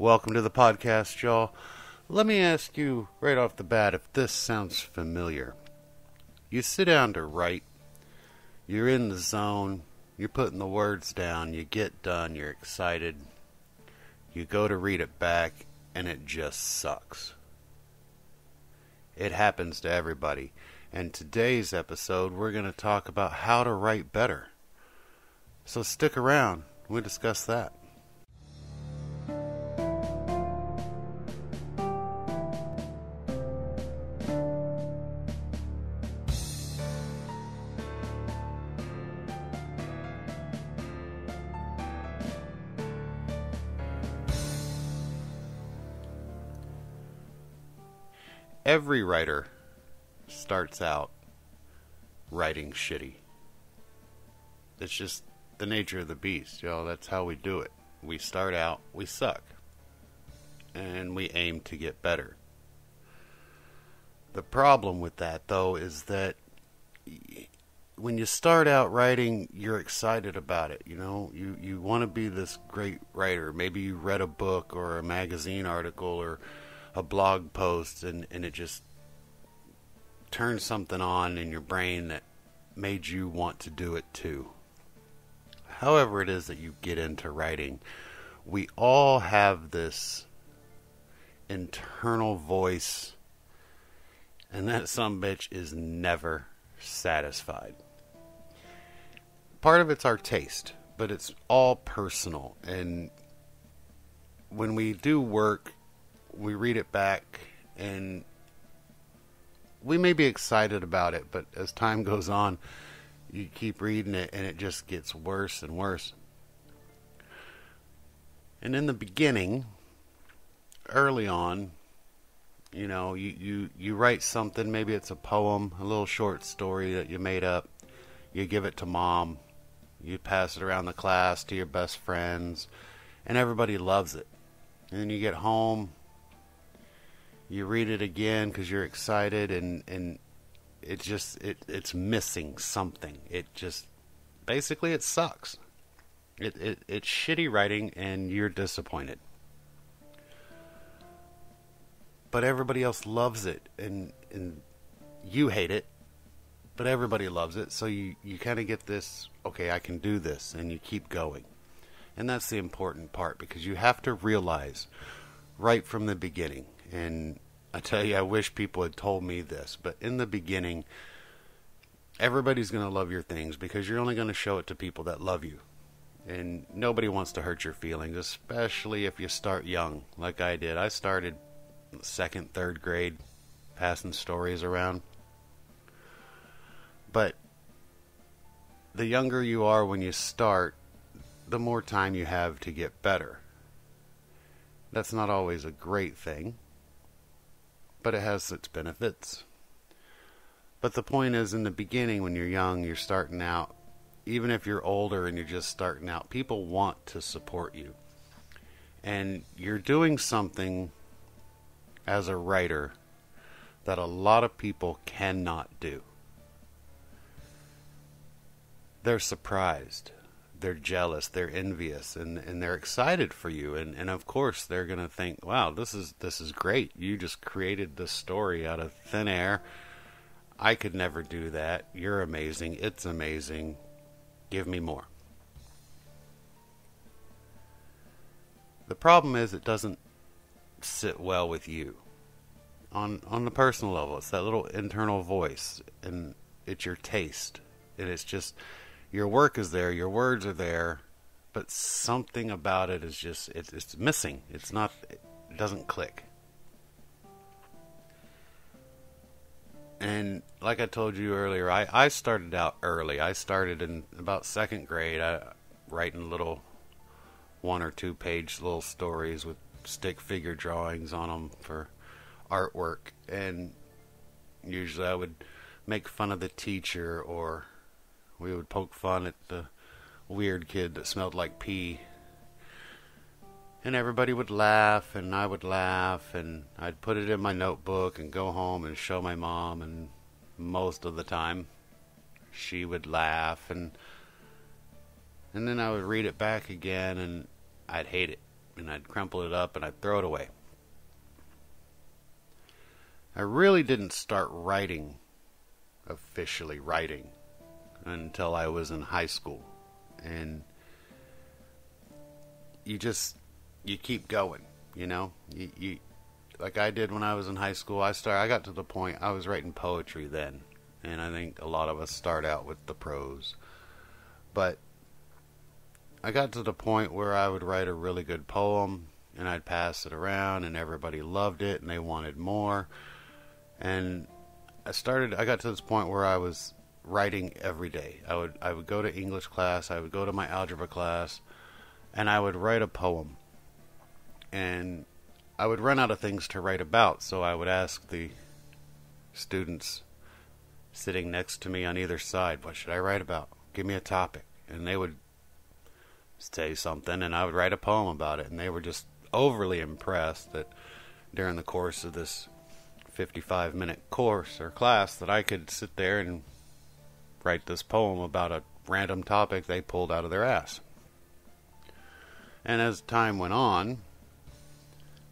Welcome to the podcast, y'all. Let me ask you right off the bat if this sounds familiar. You sit down to write, you're in the zone, you're putting the words down, you get done, you're excited, you go to read it back, and it just sucks. It happens to everybody. And today's episode, we're going to talk about how to write better. So stick around, we'll discuss that. Every writer starts out writing shitty. It's just the nature of the beast, you know, that's how we do it. We start out, we suck. And we aim to get better. The problem with that, though, is that when you start out writing, you're excited about it. You know, you you want to be this great writer. Maybe you read a book or a magazine article or a blog post, and and it just turned something on in your brain that made you want to do it too. However, it is that you get into writing, we all have this internal voice, and that some bitch is never satisfied. Part of it's our taste, but it's all personal. And when we do work, we read it back, and we may be excited about it, but as time goes on, you keep reading it, and it just gets worse and worse. And in the beginning, early on, you know, you, you, you write something, maybe it's a poem, a little short story that you made up, you give it to mom, you pass it around the class to your best friends, and everybody loves it. And then you get home, you read it again because you're excited, and, and it just it it's missing something. It just basically it sucks. It, it it's shitty writing, and you're disappointed but everybody else loves it and and you hate it but everybody loves it so you you kind of get this okay I can do this and you keep going and that's the important part because you have to realize right from the beginning and I tell you I wish people had told me this but in the beginning everybody's going to love your things because you're only going to show it to people that love you and nobody wants to hurt your feelings especially if you start young like I did I started second, third grade, passing stories around. But the younger you are when you start, the more time you have to get better. That's not always a great thing, but it has its benefits. But the point is, in the beginning, when you're young, you're starting out, even if you're older and you're just starting out, people want to support you. And you're doing something as a writer that a lot of people cannot do. They're surprised, they're jealous, they're envious, and, and they're excited for you. And, and of course, they're going to think, wow, this is, this is great. You just created this story out of thin air. I could never do that. You're amazing. It's amazing. Give me more. The problem is, it doesn't sit well with you on on the personal level. It's that little internal voice, and it's your taste, and it's just your work is there, your words are there, but something about it is just it's it's missing. It's not. It doesn't click. And like I told you earlier, I, I started out early. I started in about second grade, I, writing little one or two page little stories with stick figure drawings on them for artwork, and usually I would make fun of the teacher, or we would poke fun at the weird kid that smelled like pee. And everybody would laugh, and I would laugh, and I'd put it in my notebook and go home and show my mom, and most of the time she would laugh, and and then I would read it back again, and I'd hate it and I'd crumple it up and I'd throw it away. I really didn't start writing, officially writing, until I was in high school. And you just, you keep going, you know? You, you, like I did when I was in high school, I started, I got to the point, I was writing poetry then. And I think a lot of us start out with the prose. But I got to the point where I would write a really good poem and I'd pass it around and everybody loved it and they wanted more. And I started I got to this point where I was writing every day. I would I would go to English class, I would go to my algebra class, and I would write a poem. And I would run out of things to write about, so I would ask the students sitting next to me on either side, what should I write about? Give me a topic. And they would say something, and I would write a poem about it. And they were just overly impressed that during the course of this 55 minute course or class that I could sit there and write this poem about a random topic they pulled out of their ass. And as time went on,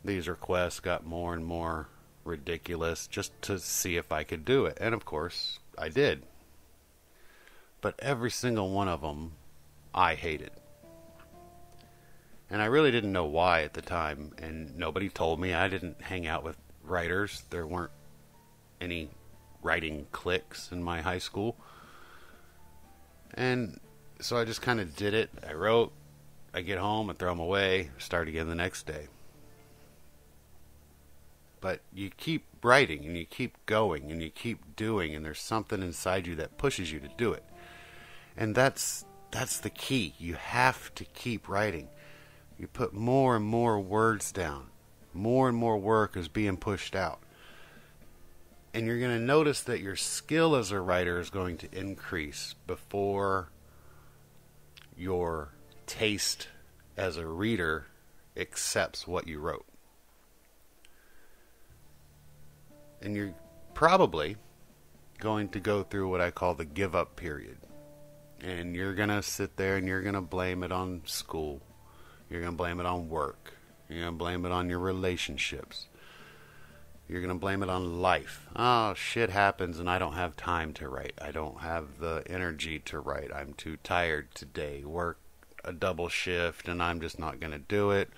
these requests got more and more ridiculous just to see if I could do it. And of course, I did. But every single one of them I hated. And I really didn't know why at the time, and nobody told me. I didn't hang out with writers. There weren't any writing cliques in my high school. And so I just kind of did it. I wrote, I get home, I throw them away, start again the next day. But you keep writing and you keep going and you keep doing and there's something inside you that pushes you to do it. And that's that's the key. You have to keep writing. You put more and more words down. More and more work is being pushed out. And you're going to notice that your skill as a writer is going to increase before your taste as a reader accepts what you wrote. And you're probably going to go through what I call the give up period. And you're going to sit there and you're going to blame it on school. You're going to blame it on work. You're going to blame it on your relationships. You're going to blame it on life. Oh, shit happens and I don't have time to write. I don't have the energy to write. I'm too tired today. Work a double shift and I'm just not going to do it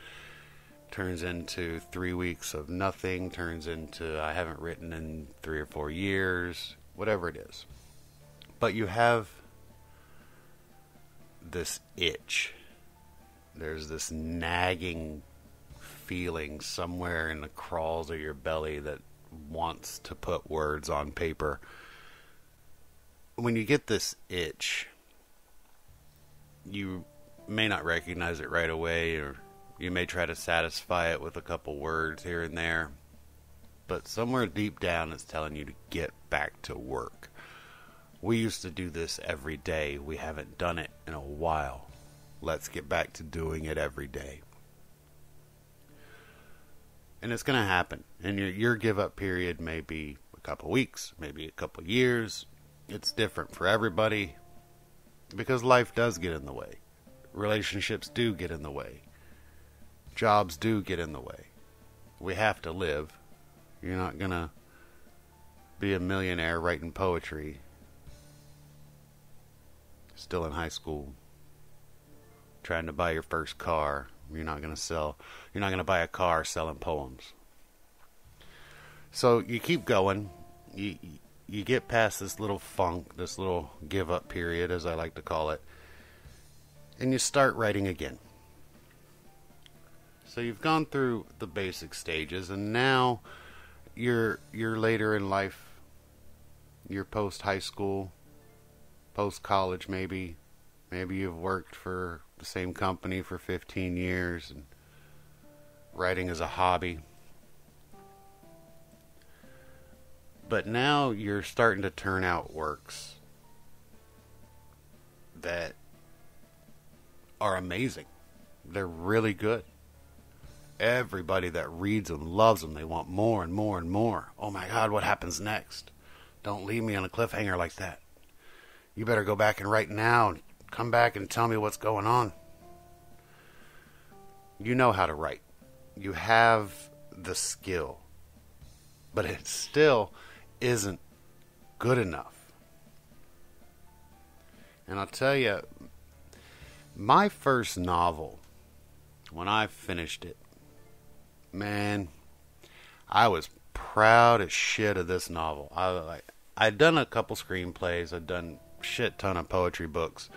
turns into three weeks of nothing, turns into I haven't written in three or four years, whatever it is. But you have this itch. There's this nagging feeling somewhere in the crawls of your belly that wants to put words on paper. When you get this itch, you may not recognize it right away or you may try to satisfy it with a couple words here and there, but somewhere deep down it's telling you to get back to work. We used to do this every day. We haven't done it in a while. Let's get back to doing it every day. And it's going to happen. And your, your give up period may be a couple weeks, maybe a couple years. It's different for everybody because life does get in the way. Relationships do get in the way jobs do get in the way. We have to live. You're not going to be a millionaire writing poetry still in high school trying to buy your first car. You're not going to sell you're not going to buy a car selling poems. So you keep going. You you get past this little funk, this little give up period as I like to call it. And you start writing again. So you've gone through the basic stages, and now you're you're later in life. You're post high school, post college, maybe. Maybe you've worked for the same company for 15 years, and writing is a hobby. But now you're starting to turn out works that are amazing. They're really good everybody that reads them loves them. They want more and more and more. Oh my God, what happens next? Don't leave me on a cliffhanger like that. You better go back and write now and come back and tell me what's going on. you know how to write. You have the skill. But it still isn't good enough. And I'll tell you, my first novel, when I finished it, man, I was proud as shit of this novel. I like I'd done a couple screenplays, I'd done shit ton of poetry books,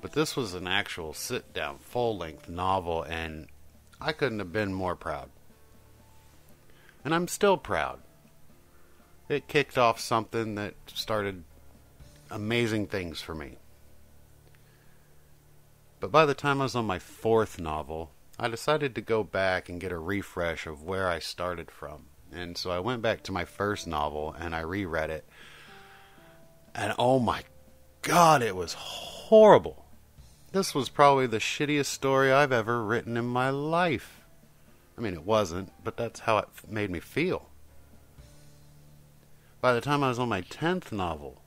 but this was an actual sit down full length novel and I couldn't have been more proud. And I'm still proud. It kicked off something that started amazing things for me. But by the time I was on my fourth novel, I decided to go back and get a refresh of where I started from. And so I went back to my first novel and I reread it. And oh my god, it was horrible. This was probably the shittiest story I've ever written in my life. I mean, it wasn't, but that's how it made me feel. By the time I was on my 10th novel,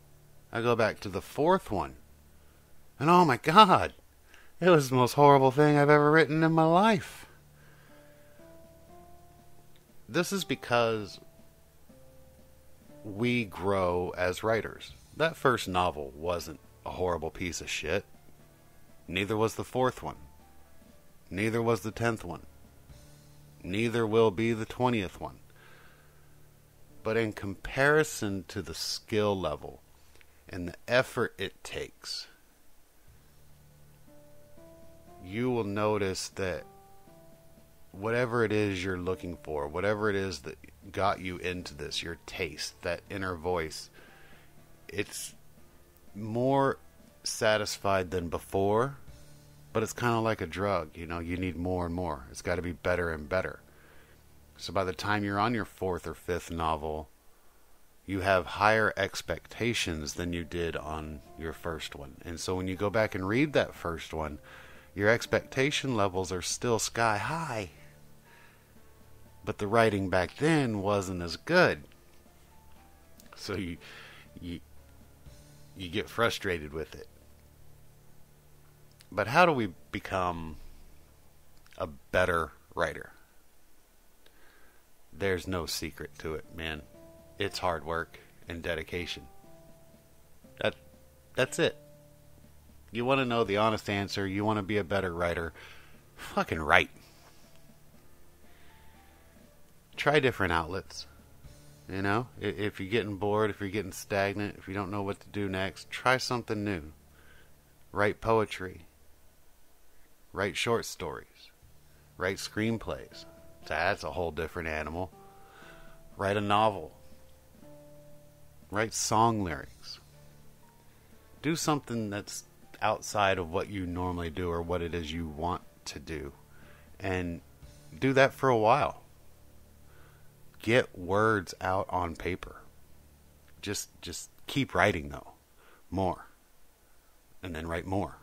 I go back to the fourth one. And oh my god, it was the most horrible thing I've ever written in my life. This is because we grow as writers. That first novel wasn't a horrible piece of shit. Neither was the fourth one. Neither was the tenth one. Neither will be the twentieth one. But in comparison to the skill level and the effort it takes, you will notice that whatever it is you're looking for, whatever it is that got you into this, your taste, that inner voice, it's more satisfied than before, but it's kind of like a drug. You know, you need more and more. It's got to be better and better. So by the time you're on your fourth or fifth novel, you have higher expectations than you did on your first one. And so when you go back and read that first one, your expectation levels are still sky high. But the writing back then wasn't as good. So you you you get frustrated with it. But how do we become a better writer? There's no secret to it, man. It's hard work and dedication. That that's it. You want to know the honest answer, you want to be a better writer, fucking write. Try different outlets. You know, if you're getting bored, if you're getting stagnant, if you don't know what to do next, try something new. Write poetry. Write short stories. Write screenplays. That's a whole different animal. Write a novel. Write song lyrics. Do something that's outside of what you normally do or what it is you want to do. And do that for a while get words out on paper. Just just keep writing though. More. And then write more.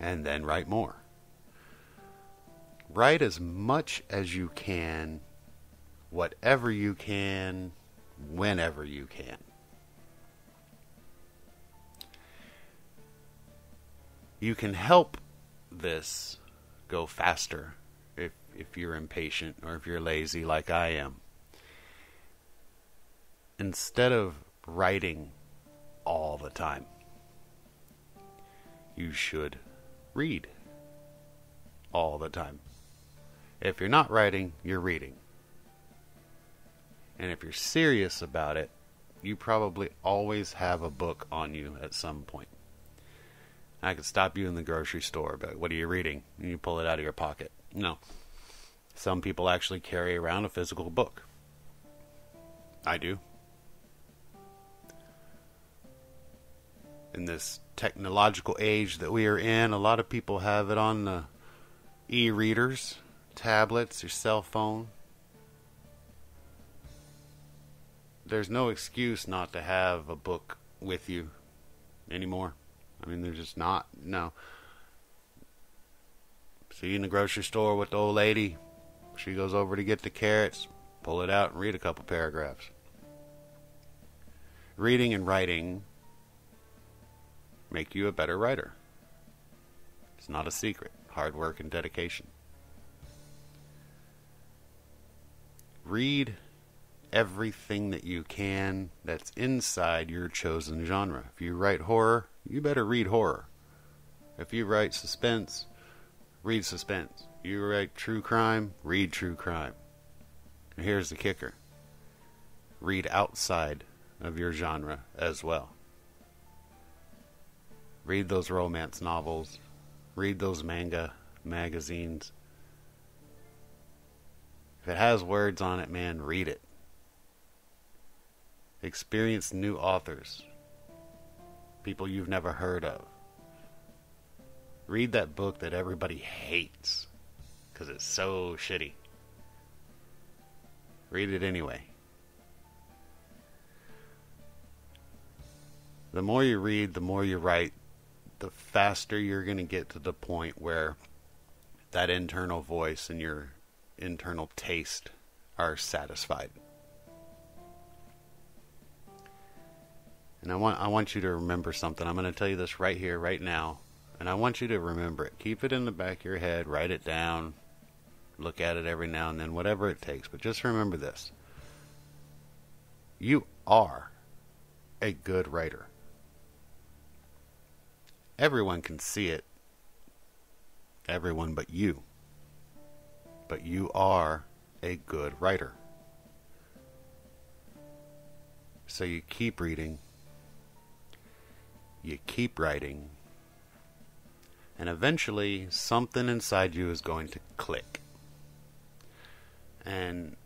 And then write more. Write as much as you can, whatever you can, whenever you can. You can help this go faster if if you're impatient or if you're lazy like I am. Instead of writing all the time, you should read all the time. If you're not writing, you're reading. And if you're serious about it, you probably always have a book on you at some point. I could stop you in the grocery store, but what are you reading? And you pull it out of your pocket. No. Some people actually carry around a physical book. I do. In this technological age that we are in, a lot of people have it on the e readers, tablets, your cell phone. There's no excuse not to have a book with you anymore. I mean, there's just not. No. See in the grocery store with the old lady she goes over to get the carrots, pull it out, and read a couple paragraphs. Reading and writing make you a better writer. It's not a secret. Hard work and dedication. Read everything that you can that's inside your chosen genre. If you write horror, you better read horror. If you write suspense, read suspense. You write true crime, read true crime. And here's the kicker read outside of your genre as well. Read those romance novels, read those manga magazines. If it has words on it, man, read it. Experience new authors, people you've never heard of. Read that book that everybody hates because it's so shitty. Read it anyway. The more you read, the more you write, the faster you're going to get to the point where that internal voice and your internal taste are satisfied. And I want I want you to remember something. I'm going to tell you this right here right now, and I want you to remember it. Keep it in the back of your head, write it down, look at it every now and then, whatever it takes. But just remember this. You are a good writer. Everyone can see it. Everyone but you. But you are a good writer. So you keep reading, you keep writing, and eventually something inside you is going to click. And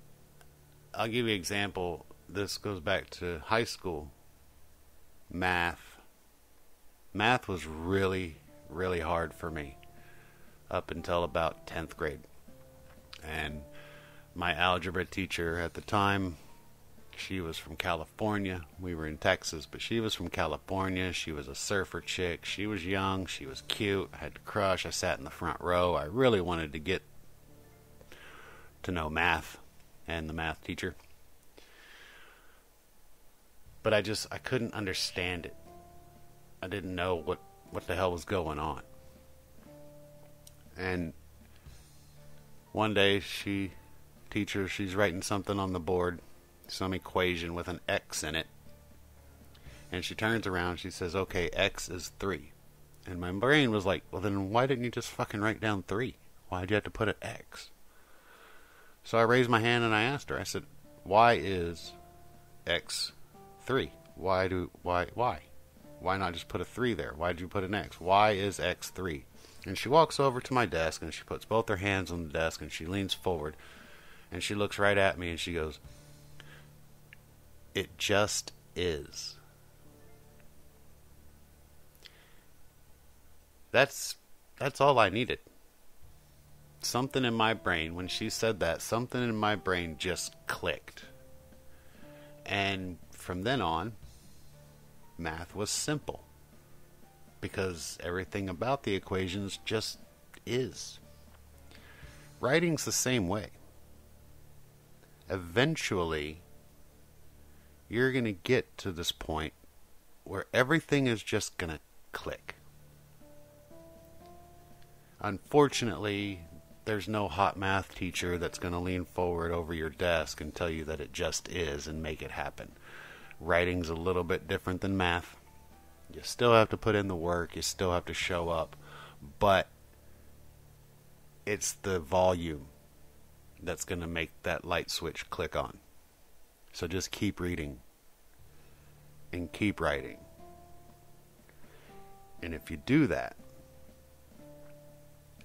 I'll give you an example. This goes back to high school math math was really, really hard for me up until about 10th grade. And my algebra teacher at the time, she was from California. We were in Texas, but she was from California. She was a surfer chick. She was young. She was cute. I had a crush. I sat in the front row. I really wanted to get to know math and the math teacher. But I just I couldn't understand it. I didn't know what what the hell was going on. And one day she teacher she's writing something on the board, some equation with an x in it. And she turns around, she says, "Okay, x is 3." And my brain was like, "Well then why didn't you just fucking write down 3? Why'd you have to put an x?" So I raised my hand and I asked her. I said, "Why is x 3? Why do why why?" Why not just put a 3 there? Why did you put an X? Why is X 3? And she walks over to my desk and she puts both her hands on the desk and she leans forward and she looks right at me and she goes, It just is. That's that's all I needed. Something in my brain when she said that, something in my brain just clicked. And from then on, math was simple because everything about the equations just is. Writing's the same way. Eventually, you're going to get to this point where everything is just going to click. Unfortunately, there's no hot math teacher that's going to lean forward over your desk and tell you that it just is and make it happen. Writing's a little bit different than math. You still have to put in the work, you still have to show up, but it's the volume that's going to make that light switch click on. So just keep reading and keep writing. And if you do that,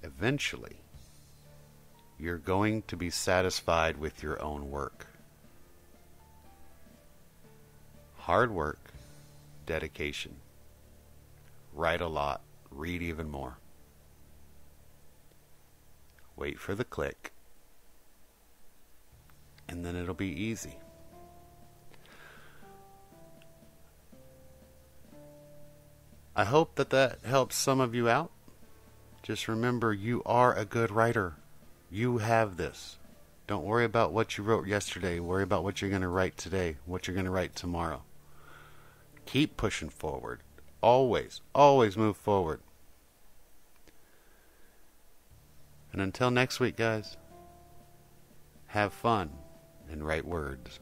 eventually you're going to be satisfied with your own work. Hard work, dedication. Write a lot, read even more. Wait for the click, and then it'll be easy. I hope that that helps some of you out. Just remember, you are a good writer. You have this. Don't worry about what you wrote yesterday. Worry about what you're going to write today, what you're going to write tomorrow. Keep pushing forward. Always, always move forward. And until next week, guys, have fun and write words.